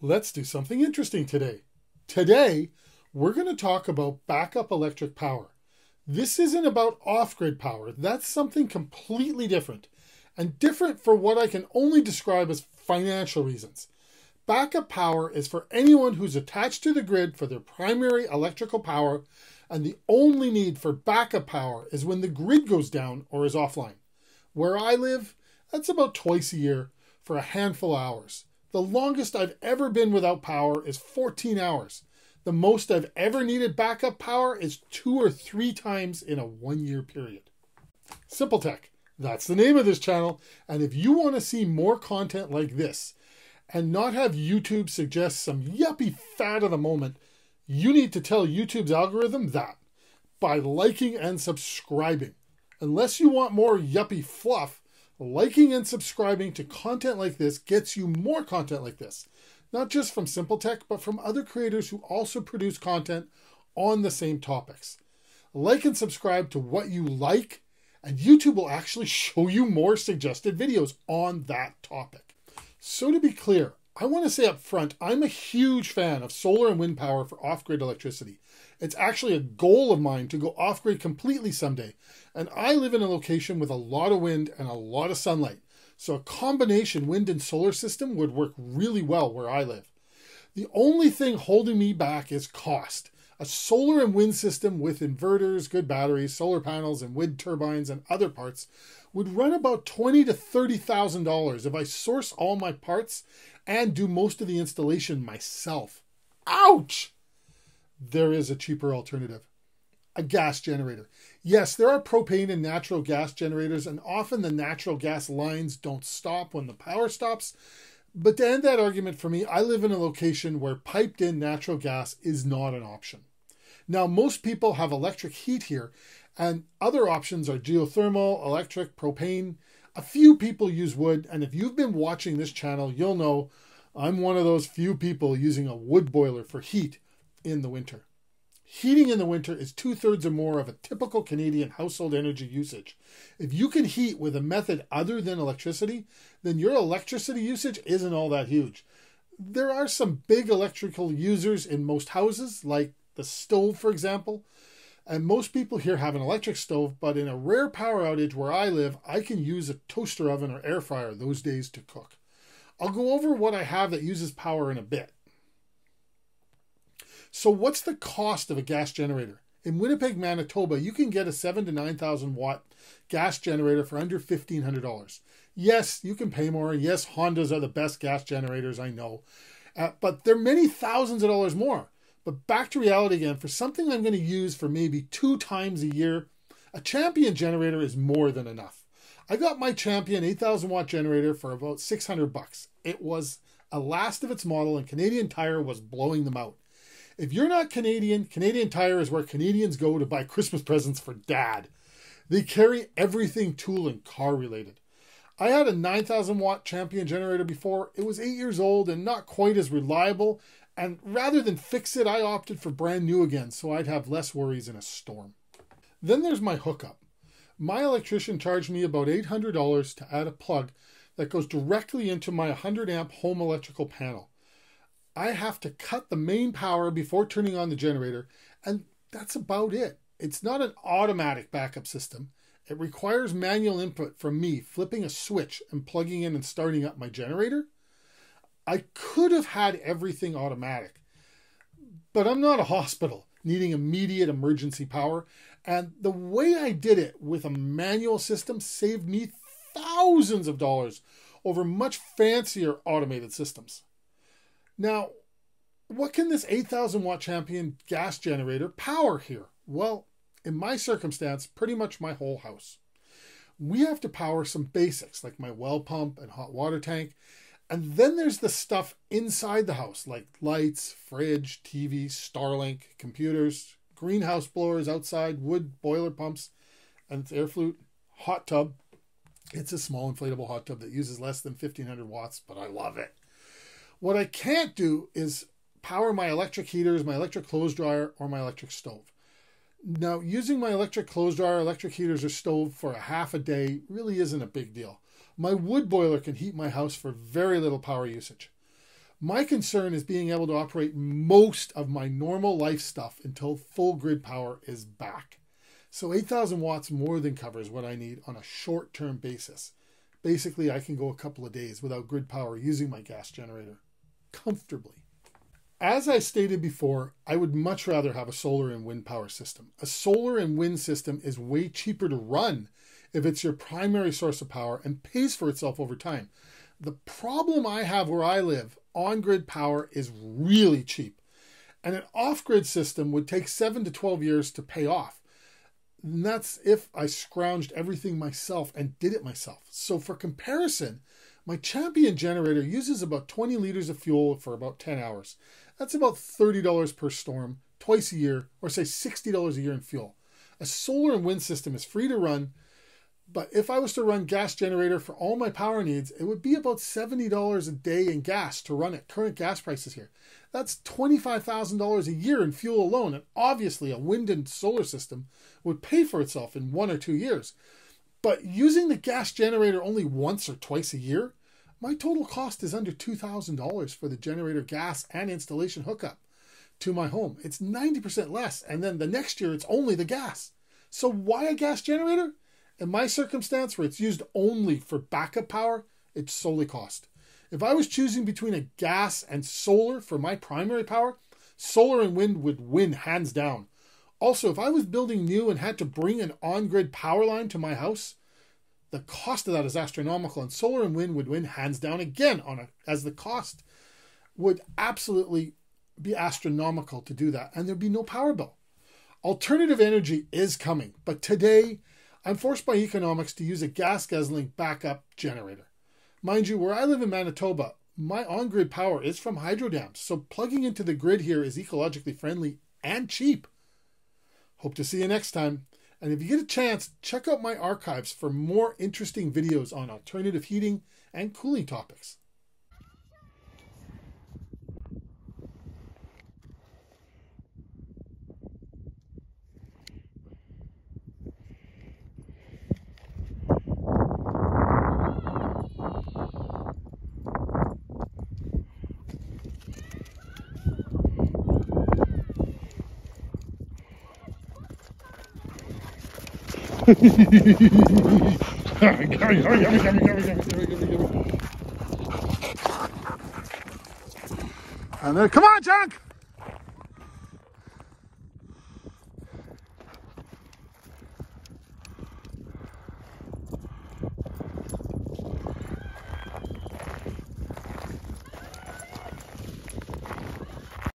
Let's do something interesting today. Today, we're going to talk about backup electric power. This isn't about off grid power, that's something completely different, and different for what I can only describe as financial reasons. Backup power is for anyone who's attached to the grid for their primary electrical power, and the only need for backup power is when the grid goes down or is offline. Where I live, that's about twice a year for a handful of hours. The longest I've ever been without power is 14 hours. The most I've ever needed backup power is two or three times in a one year period. Simple Tek, that's the name of this channel. And if you want to see more content like this and not have YouTube suggest some yuppie fad of the moment, you need to tell YouTube's algorithm that by liking and subscribing. Unless you want more yuppie fluff, Liking and subscribing to content like this gets you more content like this, not just from Simple Tek, but from other creators who also produce content on the same topics. Like and subscribe to what you like, and YouTube will actually show you more suggested videos on that topic. So, to be clear, I want to say up front, I'm a huge fan of solar and wind power for off grid electricity. It's actually a goal of mine to go off grid completely someday. And I live in a location with a lot of wind and a lot of sunlight. So a combination wind and solar system would work really well where I live. The only thing holding me back is cost. A solar and wind system with inverters, good batteries, solar panels, and wind turbines and other parts would run about twenty to thirty thousand dollars if I source all my parts and do most of the installation myself. Ouch! There is a cheaper alternative. A gas generator. Yes, there are propane and natural gas generators, and often the natural gas lines don't stop when the power stops. But to end that argument for me, I live in a location where piped in natural gas is not an option. Now, most people have electric heat here, and other options are geothermal, electric, propane. A few people use wood, and if you've been watching this channel, you'll know I'm one of those few people using a wood boiler for heat in the winter. Heating in the winter is two thirds or more of a typical Canadian household energy usage. If you can heat with a method other than electricity, then your electricity usage isn't all that huge. There are some big electrical users in most houses, like the stove, for example. And most people here have an electric stove, but in a rare power outage where I live, I can use a toaster oven or air fryer those days to cook. I'll go over what I have that uses power in a bit. So, what's the cost of a gas generator? In Winnipeg, Manitoba, you can get a seven to nine thousand watt gas generator for under fifteen hundred dollars. Yes, you can pay more. Yes, Hondas are the best gas generators I know, uh, but they're many thousands of dollars more. But back to reality again, for something I'm going to use for maybe two times a year, a champion generator is more than enough. I got my champion 8000 watt generator for about 600 bucks. It was a last of its model and Canadian Tire was blowing them out. If you're not Canadian, Canadian Tire is where Canadians go to buy Christmas presents for dad. They carry everything tool and car related. I had a 9000 watt champion generator before. It was eight years old and not quite as reliable, and rather than fix it, I opted for brand new again so I'd have less worries in a storm. Then there's my hookup. My electrician charged me about $800 to add a plug that goes directly into my 100 amp home electrical panel. I have to cut the main power before turning on the generator, and that's about it. It's not an automatic backup system. It requires manual input from me flipping a switch and plugging in and starting up my generator. I could have had everything automatic, but I'm not a hospital needing immediate emergency power. And the way I did it with a manual system saved me thousands of dollars over much fancier automated systems. Now, what can this 8,000 watt champion gas generator power here? Well, in my circumstance, pretty much my whole house. We have to power some basics like my well pump and hot water tank and then there's the stuff inside the house, like lights, fridge, TV, Starlink, computers, greenhouse blowers outside, wood boiler pumps, and air flute, hot tub. It's a small inflatable hot tub that uses less than 1500 watts, but I love it. What I can't do is power my electric heaters, my electric clothes dryer, or my electric stove. Now, using my electric clothes dryer, electric heaters, or stove for a half a day really isn't a big deal. My wood boiler can heat my house for very little power usage. My concern is being able to operate most of my normal life stuff until full grid power is back. So 8,000 watts more than covers what I need on a short term basis. Basically, I can go a couple of days without grid power using my gas generator comfortably. As I stated before, I would much rather have a solar and wind power system. A solar and wind system is way cheaper to run if it's your primary source of power and pays for itself over time. The problem I have where I live, on grid power is really cheap. And an off grid system would take 7 to 12 years to pay off. And that's if I scrounged everything myself and did it myself. So, for comparison, my Champion generator uses about 20 liters of fuel for about 10 hours. That's about $30 per storm, twice a year, or say $60 a year in fuel. A solar and wind system is free to run, but if I was to run gas generator for all my power needs, it would be about $70 a day in gas to run at current gas prices here. That's $25,000 a year in fuel alone, and obviously a wind and solar system would pay for itself in one or two years. But using the gas generator only once or twice a year my total cost is under $2,000 for the generator gas and installation hookup to my home. It's 90% less. And then the next year, it's only the gas. So, why a gas generator? In my circumstance, where it's used only for backup power, it's solely cost. If I was choosing between a gas and solar for my primary power, solar and wind would win hands down. Also, if I was building new and had to bring an on grid power line to my house, the cost of that is astronomical, and solar and wind would win hands down again on a, as the cost would absolutely be astronomical to do that, and there'd be no power bill. Alternative energy is coming, but today I'm forced by economics to use a gas guzzling backup generator. Mind you, where I live in Manitoba, my on grid power is from hydro dams, so plugging into the grid here is ecologically friendly and cheap. Hope to see you next time. And if you get a chance, check out my archives for more interesting videos on alternative heating and cooling topics. and then, come on, Jack!